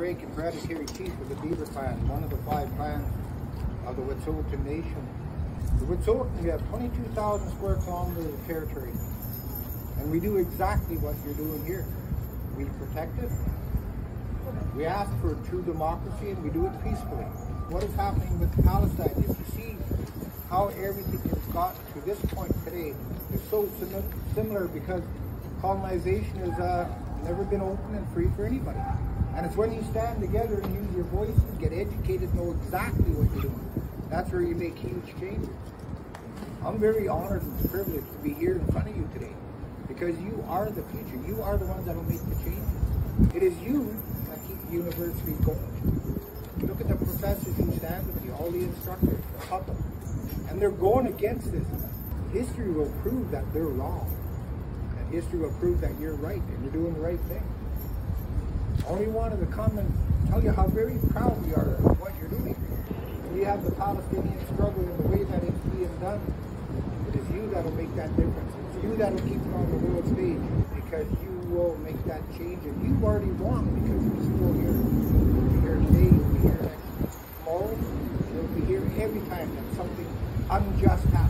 Drake, and hereditary chief of the Beaver Clan, one of the five clans of the Wet'suwet'en Nation. The Wet'suwet'en, we have 22,000 square kilometers of territory. And we do exactly what you're doing here. We protect it. We ask for true democracy and we do it peacefully. What is happening with Palestine, if you see how everything has got to this point today, is so sim similar because colonization has uh, never been open and free for anybody. And it's when you stand together and use your voices, get educated, know exactly what you're doing. That's where you make huge changes. I'm very honored and privileged to be here in front of you today because you are the future. You are the ones that will make the change. It is you that keep the university going. Look at the professors who stand with you, all the instructors, the public. And they're going against this. History will prove that they're wrong. And history will prove that you're right and you're doing the right thing. Only wanted to come and tell you how very proud we are of what you're doing. We have the Palestinian struggle in the way that it's being done. It is you that will make that difference. It's you that will keep it on the world stage because you will make that change. And you've already won because you're still here. You'll be here today, you'll be here tomorrow. You'll be here every time that something unjust happens